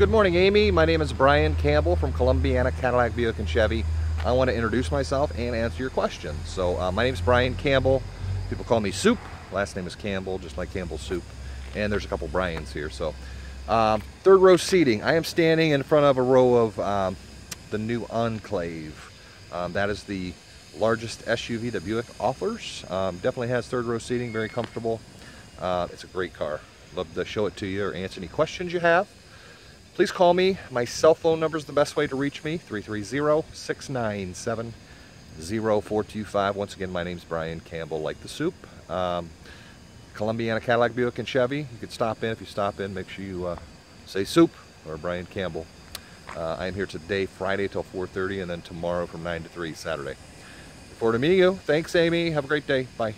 Good morning, Amy. My name is Bryan Campbell from Columbiana Cadillac Buick and Chevy. I want to introduce myself and answer your questions. So uh, my name is Bryan Campbell. People call me Soup. Last name is Campbell, just like Campbell Soup. And there's a couple Brian's here. So um, third row seating. I am standing in front of a row of um, the new Enclave. Um, that is the largest SUV that Buick offers. Um, definitely has third row seating, very comfortable. Uh, it's a great car. Love to show it to you or answer any questions you have. Please call me. My cell phone number is the best way to reach me, 330-697-0425. Once again, my name's Bryan Campbell, like the soup. Um, Columbiana Cadillac Buick and Chevy. You could stop in. If you stop in, make sure you uh, say soup or Bryan Campbell. Uh, I am here today, Friday till 4.30, and then tomorrow from 9 to 3, Saturday. Forward to meeting you. Thanks, Amy. Have a great day. Bye.